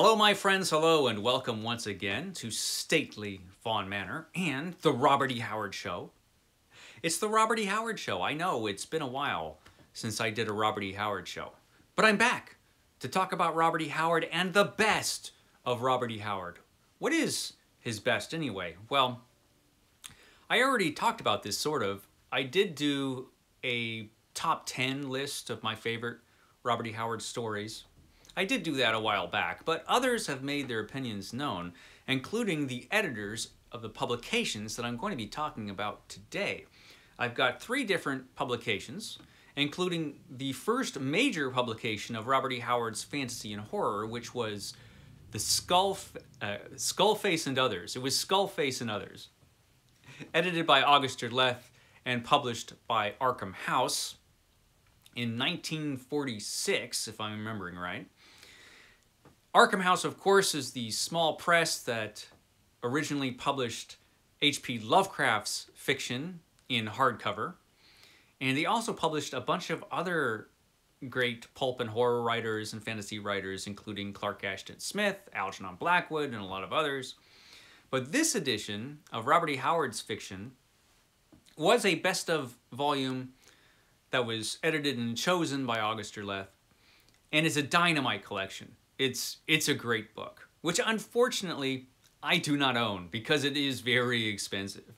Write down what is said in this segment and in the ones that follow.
Hello, my friends, hello, and welcome once again to stately Fawn Manor and the Robert E. Howard Show. It's the Robert E. Howard Show. I know it's been a while since I did a Robert E. Howard show, but I'm back to talk about Robert E. Howard and the best of Robert E. Howard. What is his best anyway? Well, I already talked about this sort of. I did do a top 10 list of my favorite Robert E. Howard stories I did do that a while back, but others have made their opinions known, including the editors of the publications that I'm going to be talking about today. I've got three different publications, including the first major publication of Robert E. Howard's fantasy and horror, which was the Skull, uh, Skullface and Others. It was Skullface and Others, edited by August Derleth and published by Arkham House in 1946, if I'm remembering right. Arkham House, of course, is the small press that originally published H.P. Lovecraft's fiction in hardcover. And they also published a bunch of other great pulp and horror writers and fantasy writers, including Clark Ashton Smith, Algernon Blackwood, and a lot of others. But this edition of Robert E. Howard's fiction was a best of volume that was edited and chosen by August Derleth, and is a dynamite collection. It's it's a great book, which unfortunately I do not own because it is very expensive.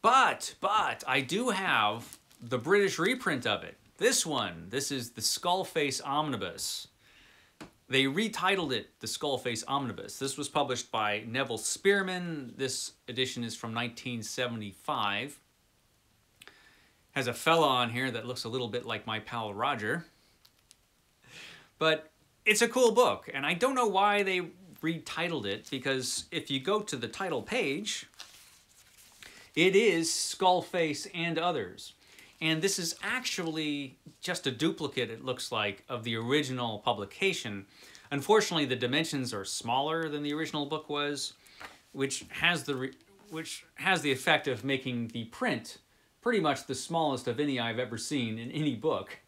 But but I do have the British reprint of it. This one, this is the Skullface Omnibus. They retitled it the Skullface Omnibus. This was published by Neville Spearman. This edition is from 1975. Has a fella on here that looks a little bit like my pal Roger. But it's a cool book, and I don't know why they retitled it, because if you go to the title page, it is Skullface and Others. And this is actually just a duplicate, it looks like, of the original publication. Unfortunately, the dimensions are smaller than the original book was, which has the which has the effect of making the print pretty much the smallest of any I've ever seen in any book.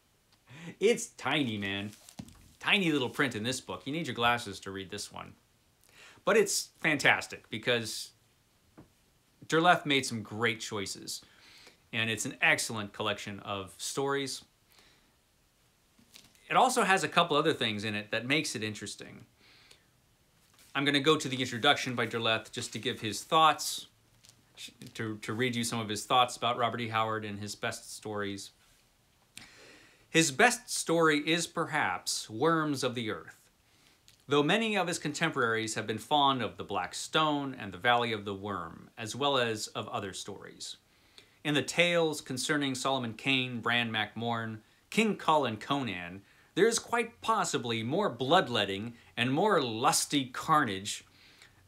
It's tiny, man tiny little print in this book. You need your glasses to read this one. But it's fantastic because Derleth made some great choices. And it's an excellent collection of stories. It also has a couple other things in it that makes it interesting. I'm going to go to the introduction by Derleth just to give his thoughts, to, to read you some of his thoughts about Robert E. Howard and his best stories. His best story is perhaps Worms of the Earth. Though many of his contemporaries have been fond of The Black Stone and The Valley of the Worm, as well as of other stories. In the tales concerning Solomon Kane, Bran Mak Morn, King Kull Conan, there is quite possibly more bloodletting and more lusty carnage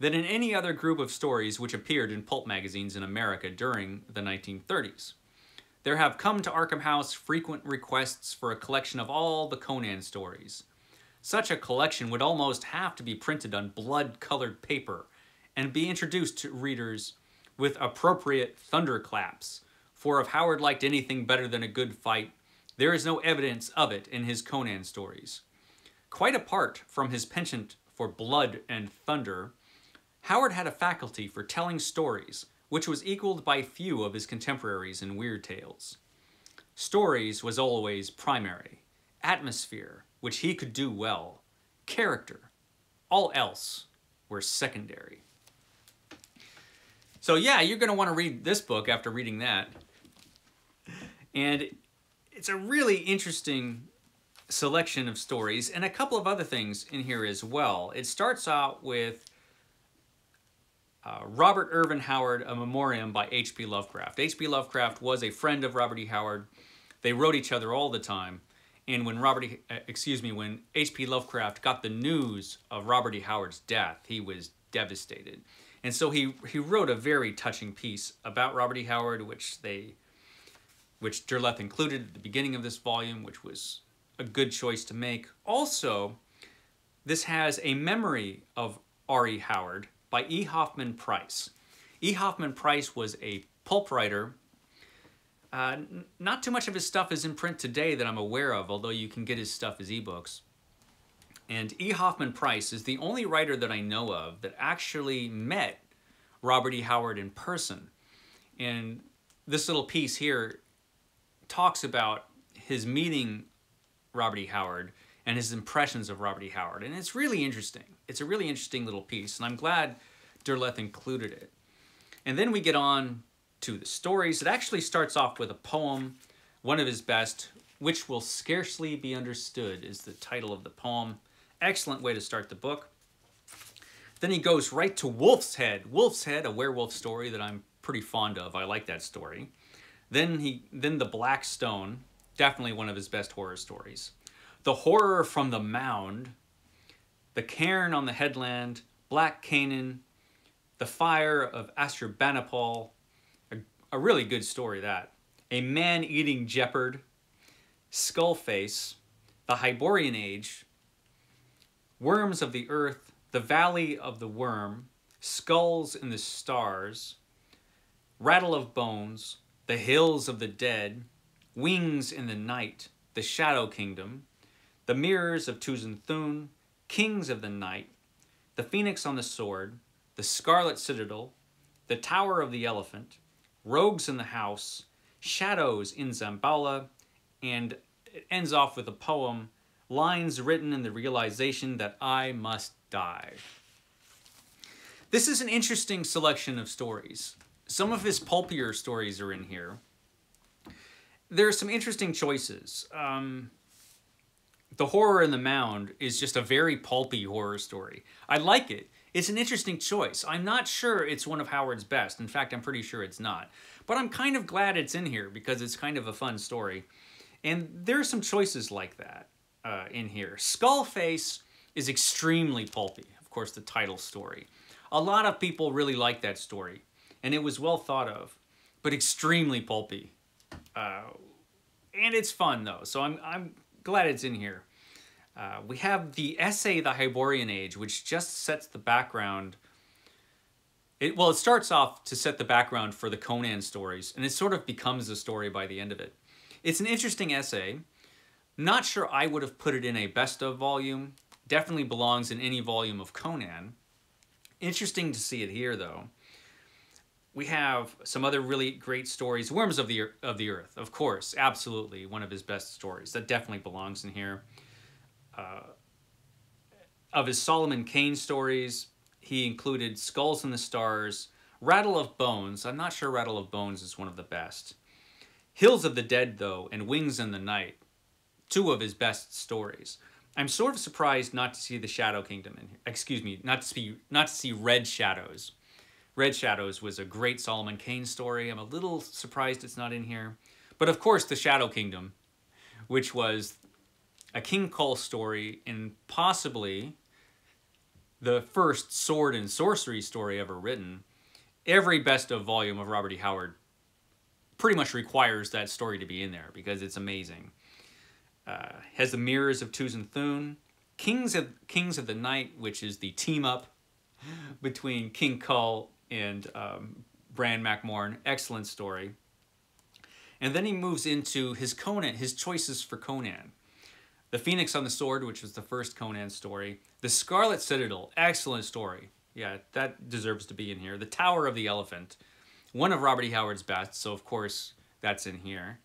than in any other group of stories which appeared in pulp magazines in America during the 1930s. There have come to Arkham House frequent requests for a collection of all the Conan stories. Such a collection would almost have to be printed on blood-colored paper and be introduced to readers with appropriate thunderclaps, for if Howard liked anything better than a good fight, there is no evidence of it in his Conan stories. Quite apart from his penchant for blood and thunder, Howard had a faculty for telling stories which was equaled by few of his contemporaries in Weird Tales. Stories was always primary, atmosphere, which he could do well, character, all else were secondary. So yeah, you're going to want to read this book after reading that. And it's a really interesting selection of stories and a couple of other things in here as well. It starts out with uh, Robert Ervin Howard, A Memoriam by H.P. Lovecraft. H.P. Lovecraft was a friend of Robert E. Howard. They wrote each other all the time. And when Robert e, uh, excuse me, when H.P. Lovecraft got the news of Robert E. Howard's death, he was devastated. And so he, he wrote a very touching piece about Robert E. Howard, which they, which Derleth included at the beginning of this volume, which was a good choice to make. Also, this has a memory of R.E. Howard by E. Hoffman Price. E. Hoffman Price was a pulp writer. Uh, not too much of his stuff is in print today that I'm aware of, although you can get his stuff as ebooks. And E. Hoffman Price is the only writer that I know of that actually met Robert E. Howard in person. And this little piece here talks about his meeting Robert E. Howard and his impressions of Robert E. Howard. And it's really interesting. It's a really interesting little piece, and I'm glad Derleth included it. And then we get on to the stories. It actually starts off with a poem, one of his best, Which Will Scarcely Be Understood is the title of the poem. Excellent way to start the book. Then he goes right to Wolf's Head. Wolf's Head, a werewolf story that I'm pretty fond of. I like that story. Then he then The Black Stone, definitely one of his best horror stories. The Horror from the Mound, The Cairn on the Headland, Black Canaan, The Fire of Ashurbanipal, a, a really good story that. A Man-Eating Jeopard, Skullface, The Hyborian Age, Worms of the Earth, The Valley of the Worm, Skulls in the Stars, Rattle of Bones, The Hills of the Dead, Wings in the Night, The Shadow Kingdom, The Mirrors of Tuzun Thun, Kings of the Night, The Phoenix on the Sword, The Scarlet Citadel, The Tower of the Elephant, Rogues in the House, Shadows in Zamboula, and it ends off with a poem, lines written in the realization that I must die. This is an interesting selection of stories. Some of his pulpier stories are in here. There are some interesting choices. Um, the Horror in the Mound is just a very pulpy horror story. I like it. It's an interesting choice. I'm not sure it's one of Howard's best. In fact, I'm pretty sure it's not. But I'm kind of glad it's in here because it's kind of a fun story. And there are some choices like that uh, in here. Skullface is extremely pulpy. Of course, the title story. A lot of people really like that story and it was well thought of, but extremely pulpy. Uh, and it's fun though, so I'm, I'm glad it's in here. Uh, we have the essay, The Hyborian Age, which just sets the background. It, well, it starts off to set the background for the Conan stories, and it sort of becomes a story by the end of it. It's an interesting essay. Not sure I would have put it in a best of volume. Definitely belongs in any volume of Conan. Interesting to see it here, though we have some other really great stories. Worms of the of the Earth, of course, absolutely one of his best stories. That definitely belongs in here. Uh, of his Solomon Kane stories, he included Skulls in the Stars, Rattle of Bones. I'm not sure Rattle of Bones is one of the best. Hills of the Dead, though, and Wings in the Night, two of his best stories. I'm sort of surprised not to see the Shadow Kingdom in here. Excuse me, not to see not to see Red Shadows Red Shadows was a great Solomon Kane story. I'm a little surprised it's not in here. But of course, The Shadow Kingdom, which was a King Kull story and possibly the first sword and sorcery story ever written. Every best of volume of Robert E. Howard pretty much requires that story to be in there because it's amazing. Uh, has the Mirrors of Tuzun Thun, Kings of Kings of the Night, which is the team up between King Kull and um, Bran Mak Excellent story. And then he moves into his Conan, his choices for Conan. The Phoenix on the Sword, which was the first Conan story. The Scarlet Citadel, excellent story. Yeah, that deserves to be in here. The Tower of the Elephant, one of Robert E. Howard's best, so of course that's in here.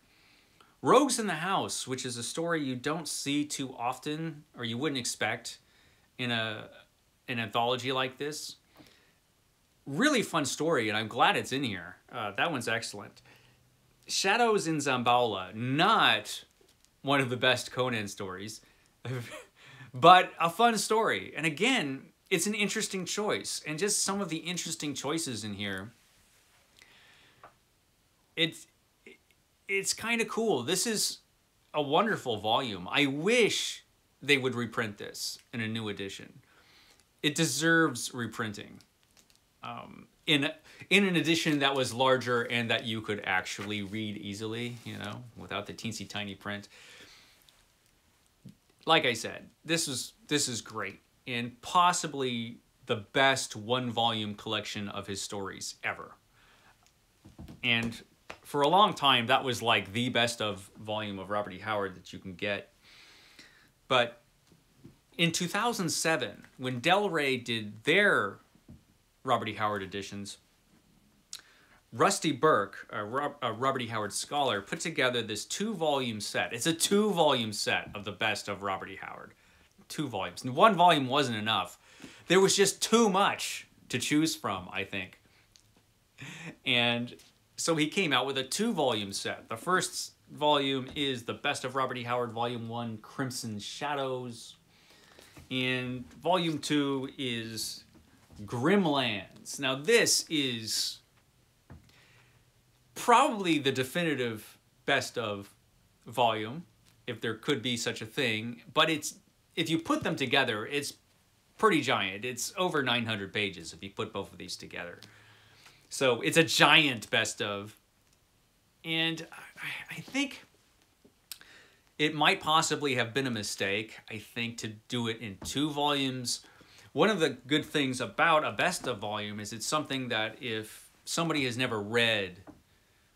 Rogues in the House, which is a story you don't see too often, or you wouldn't expect in a an anthology like this really fun story, and I'm glad it's in here. Uh, that one's excellent. Shadows in Zamboula, not one of the best Conan stories, but a fun story. And again, it's an interesting choice. And just some of the interesting choices in here. It's, it's kind of cool. This is a wonderful volume. I wish they would reprint this in a new edition. It deserves reprinting um, in in an edition that was larger and that you could actually read easily, you know, without the teensy tiny print. Like I said, this is this is great and possibly the best one volume collection of his stories ever. And for a long time, that was like the best of volume of Robert E. Howard that you can get. But in 2007, when Del Rey did their Robert E. Howard editions, Rusty Burke, a, Robert E. Howard scholar, put together this two-volume set. It's a two-volume set of the best of Robert E. Howard. Two volumes. And one volume wasn't enough. There was just too much to choose from, I think. And so he came out with a two-volume set. The first volume is the Best of Robert E. Howard, Volume 1, Crimson Shadows. And volume two is Grimlands. Now this is probably the definitive best of volume, if there could be such a thing. But it's if you put them together, it's pretty giant. It's over 900 pages if you put both of these together. So it's a giant best of. And I, I think it might possibly have been a mistake, I think, to do it in two volumes. One of the good things about a best of volume is it's something that if somebody has never read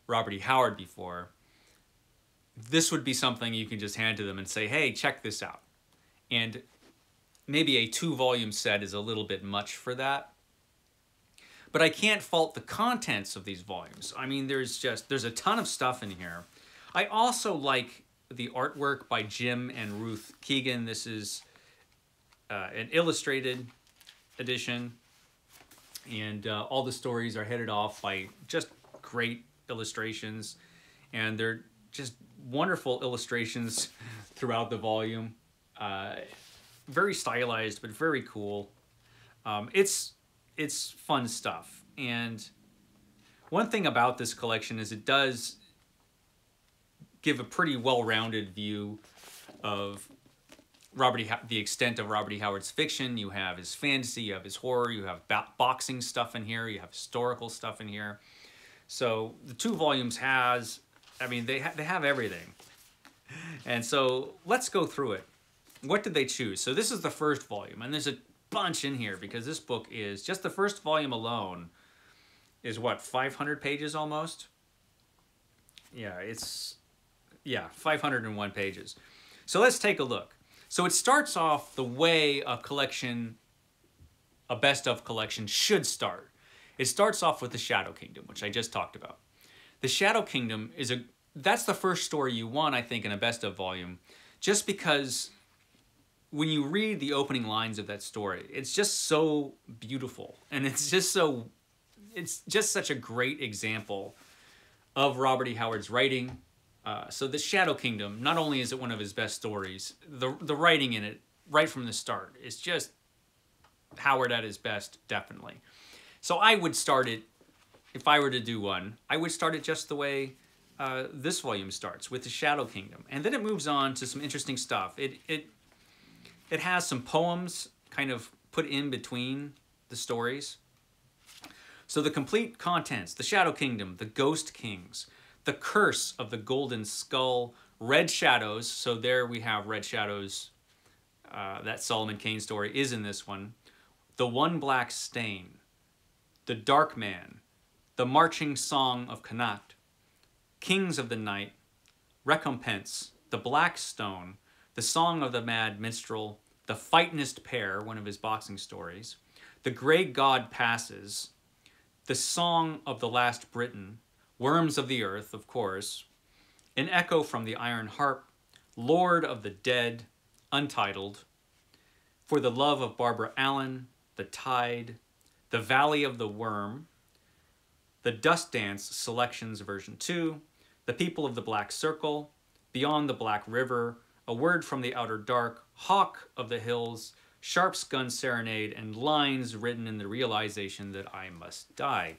Robert E. Howard before, this would be something you can just hand to them and say, hey, check this out. And maybe a two volume set is a little bit much for that. But I can't fault the contents of these volumes. I mean, there's just, there's a ton of stuff in here. I also like the artwork by Jim and Ruth Keegan. This is uh, an illustrated edition, and uh, all the stories are headed off by just great illustrations, and they're just wonderful illustrations throughout the volume. Uh, very stylized, but very cool. Um, it's it's fun stuff, and one thing about this collection is it does give a pretty well-rounded view of Robert e. the extent of Robert E. Howard's fiction. You have his fantasy, you have his horror, you have boxing stuff in here, you have historical stuff in here. So the two volumes has, I mean, they, ha they have everything. And so let's go through it. What did they choose? So this is the first volume, and there's a bunch in here because this book is, just the first volume alone, is what, 500 pages almost? Yeah, it's yeah, 501 pages. So let's take a look. So it starts off the way a collection, a best of collection should start. It starts off with the Shadow Kingdom, which I just talked about. The Shadow Kingdom is a, that's the first story you want, I think, in a best of volume, just because when you read the opening lines of that story, it's just so beautiful. And it's just so, it's just such a great example of Robert E. Howard's writing, uh, so the Shadow Kingdom, not only is it one of his best stories, the the writing in it right from the start is just Howard at his best, definitely. So I would start it, if I were to do one, I would start it just the way uh, this volume starts with the Shadow Kingdom, and then it moves on to some interesting stuff. It it it has some poems kind of put in between the stories. So the complete contents: the Shadow Kingdom, the Ghost Kings, the Curse of the Golden Skull, Red Shadows. So there we have Red Shadows. Uh, that Solomon Kane story is in this one. The One Black Stain, The Dark Man, The Marching Song of Connacht, Kings of the Night, Recompense, The Black Stone, The Song of the Mad Minstrel, The Fightinist Pair, one of his boxing stories, The Grey God Passes, The Song of the Last Briton, Worms of the Earth, of course, An Echo from the Iron Harp, Lord of the Dead, Untitled, For the Love of Barbara Allen, The Tide, The Valley of the Worm, The Dust Dance Selections Version 2, The People of the Black Circle, Beyond the Black River, A Word from the Outer Dark, Hawk of the Hills, Sharp's Gun Serenade, and lines written in the realization that I must die.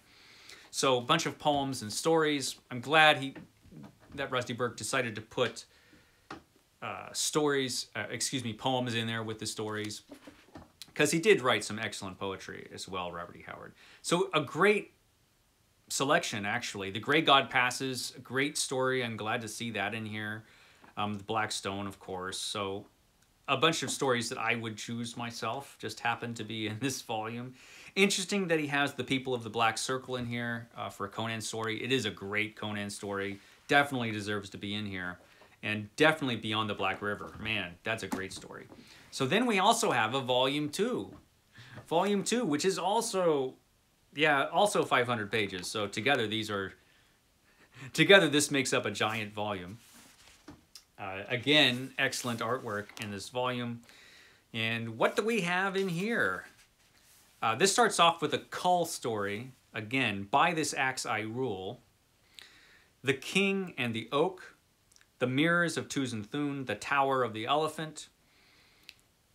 So a bunch of poems and stories. I'm glad he that Rusty Burke decided to put uh, stories, uh, excuse me, poems in there with the stories because he did write some excellent poetry as well, Robert E. Howard. So a great selection, actually. The Grey God Passes, great story. I'm glad to see that in here. Um, the Black Stone, of course. So a bunch of stories that I would choose myself just happened to be in this volume. Interesting that he has the people of the Black Circle in here uh, for a Conan story. It is a great Conan story. Definitely deserves to be in here. And definitely Beyond the Black River. Man, that's a great story. So then we also have a volume two. Volume two, which is also, yeah, also 500 pages. So together these are, together this makes up a giant volume. Uh, again, excellent artwork in this volume. And what do we have in here? Uh, this starts off with a Kull story. Again, by this axe I rule. The King and the Oak, the Mirrors of Tuzun Thun, the Tower of the Elephant,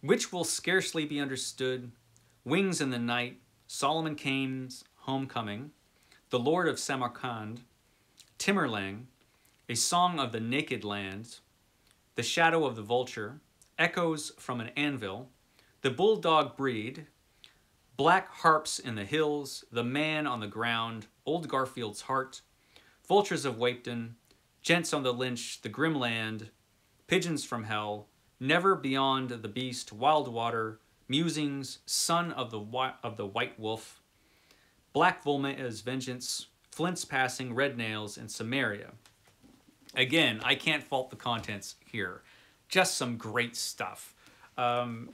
which will scarcely be understood, Wings in the Night, Solomon Kane's Homecoming, The Lord of Samarkand, Timurlang, A Song of the Naked Lands, The Shadow of the Vulture, Echoes from an Anvil, The Bulldog Breed, Black Harps in the Hills, The Man on the Ground, Old Garfield's Heart, Vultures of Wahpeton, Gents on the Lynch, The Grim Land, Pigeons from Hell, Never Beyond the Beast, Wild Water, Musings, Son of the, of the White Wolf, Black Vulmea's Vengeance, Flint's Passing, Red Nails, and Cimmeria. Again, I can't fault the contents here. Just some great stuff. Um,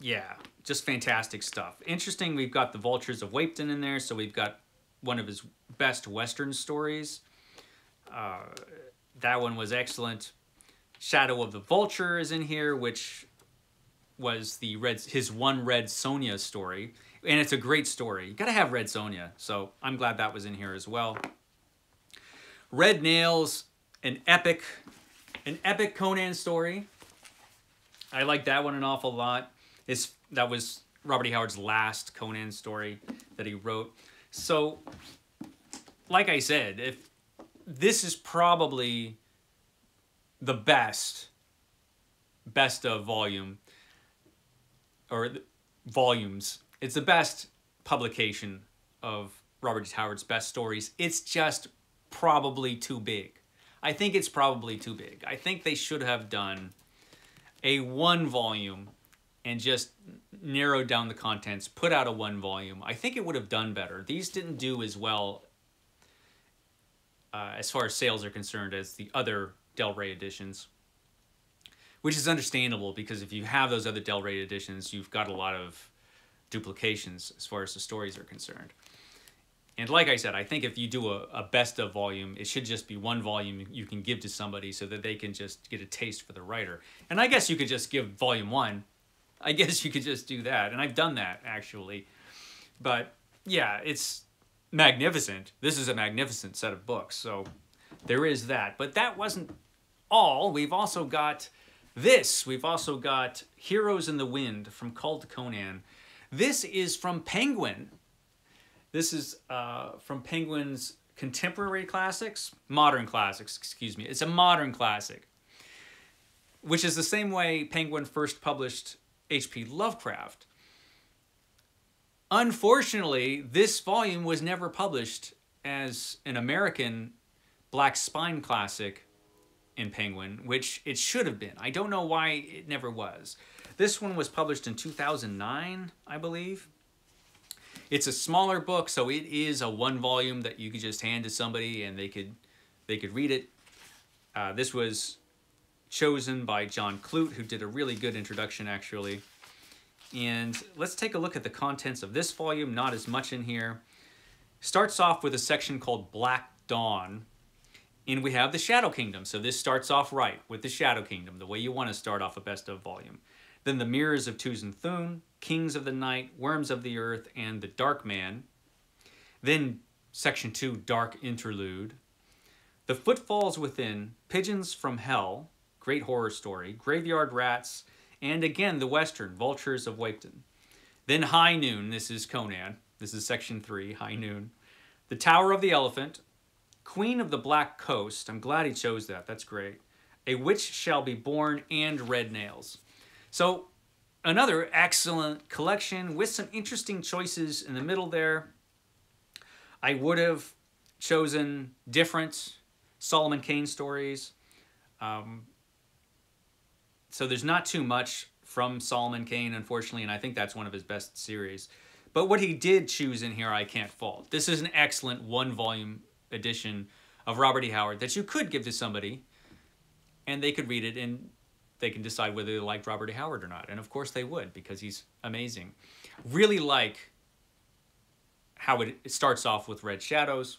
yeah, just fantastic stuff. Interesting, we've got the Vultures of Wahpeton in there, so we've got one of his best Western stories. Uh, that one was excellent. Shadow of the Vulture is in here, which was the red his one Red Sonja story, and it's a great story. You gotta have Red Sonja, so I'm glad that was in here as well. Red Nails, an epic, an epic Conan story. I like that one an awful lot. It's, that was Robert E. Howard's last Conan story that he wrote. So, like I said, if this is probably the best best of volume or volumes. It's the best publication of Robert E. Howard's best stories. It's just probably too big. I think it's probably too big. I think they should have done a one volume and just narrowed down the contents, put out a one volume. I think it would have done better. These didn't do as well uh, as far as sales are concerned as the other Del Rey editions, which is understandable because if you have those other Del Rey editions, you've got a lot of duplications as far as the stories are concerned. And like I said, I think if you do a, a best of volume, it should just be one volume you can give to somebody so that they can just get a taste for the writer. And I guess you could just give volume one. I guess you could just do that. And I've done that actually. But yeah, it's magnificent. This is a magnificent set of books. So there is that. But that wasn't all. We've also got this. We've also got Heroes in the Wind from Kull to Conan. This is from Penguin. This is uh, from Penguin's contemporary classics, modern classics, excuse me. It's a modern classic, which is the same way Penguin first published H.P. Lovecraft. Unfortunately, this volume was never published as an American Black Spine classic in Penguin, which it should have been. I don't know why it never was. This one was published in 2009, I believe. It's a smaller book, so it is a one volume that you could just hand to somebody and they could they could read it. Uh, this was chosen by John Clute, who did a really good introduction, actually. And let's take a look at the contents of this volume, not as much in here. Starts off with a section called Black Dawn, and we have the Shadow Kingdom. So this starts off right with the Shadow Kingdom, the way you want to start off a best of volume. Then the Mirrors of Tuzun Thun, Kings of the Night, Worms of the Earth, and the Dark Man. Then section two, Dark Interlude. The Footfalls Within, Pigeons from Hell, great horror story, Graveyard Rats, and again, the Western, Vultures of Wahpeton. Then High Noon, this is Conan. This is section three, High Noon. The Tower of the Elephant, Queen of the Black Coast. I'm glad he chose that. That's great. A Witch Shall Be Born and Red Nails. So another excellent collection with some interesting choices in the middle there. I would have chosen different Solomon Kane stories. Um, so there's not too much from Solomon Kane, unfortunately, and I think that's one of his best series. But what he did choose in here, I can't fault. This is an excellent one-volume edition of Robert E. Howard that you could give to somebody, and they could read it. And they can decide whether they liked Robert E. Howard or not. And of course they would because he's amazing. Really like how it, it starts off with Red Shadows.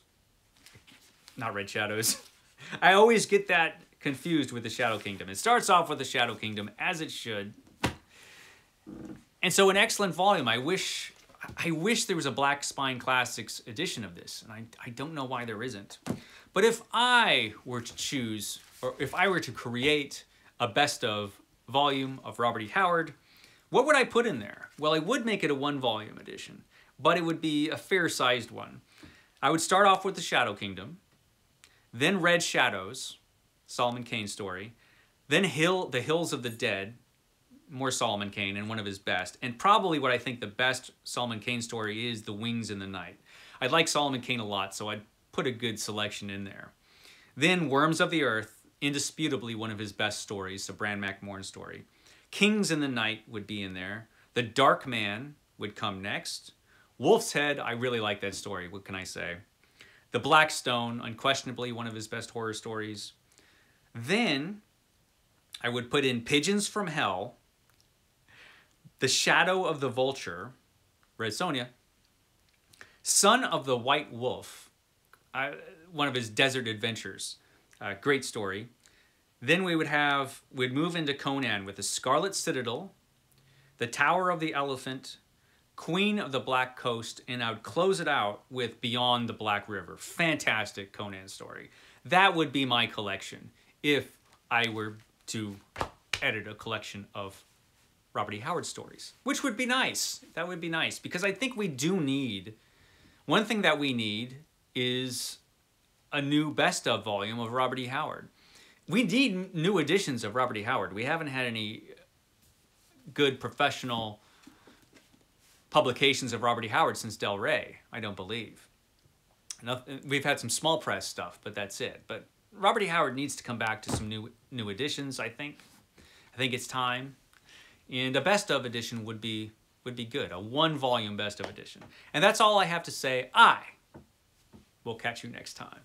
Not Red Shadows. I always get that confused with the Shadow Kingdom. It starts off with the Shadow Kingdom, as it should. And so an excellent volume. I wish I wish there was a Black Spine Classics edition of this, and I, I don't know why there isn't. But if I were to choose, or if I were to create a best of volume of Robert E. Howard, what would I put in there? Well, I would make it a one volume edition, but it would be a fair sized one. I would start off with the Shadow Kingdom, then Red Shadows, Solomon Kane story, then Hill, The Hills of the Dead, more Solomon Kane and one of his best. And probably what I think the best Solomon Kane story is The Wings in the Night. I like Solomon Kane a lot, so I'd put a good selection in there. Then Worms of the Earth, indisputably one of his best stories, the Bran Mak Morn story. Kings in the Night would be in there. The Dark Man would come next. Wolf's Head, I really like that story. What can I say? The Black Stone, unquestionably one of his best horror stories. Then I would put in Pigeons from Hell, The Shadow of the Vulture, Red Sonja, Son of the White Wolf, uh, one of his desert adventures. Uh, great story. Then we would have, we'd move into Conan with the Scarlet Citadel, the Tower of the Elephant, Queen of the Black Coast, and I would close it out with Beyond the Black River. Fantastic Conan story. That would be my collection if I were to edit a collection of Robert E. Howard stories, which would be nice. That would be nice because I think we do need, one thing that we need is a new best of volume of Robert E. Howard. We need new editions of Robert E. Howard. We haven't had any good professional publications of Robert E. Howard since Del Rey, I don't believe. We've had some small press stuff, but that's it. But Robert E. Howard needs to come back to some new new editions, I think. I think it's time. And a best of edition would be would be good. A one volume best of edition. And that's all I have to say. I will catch you next time.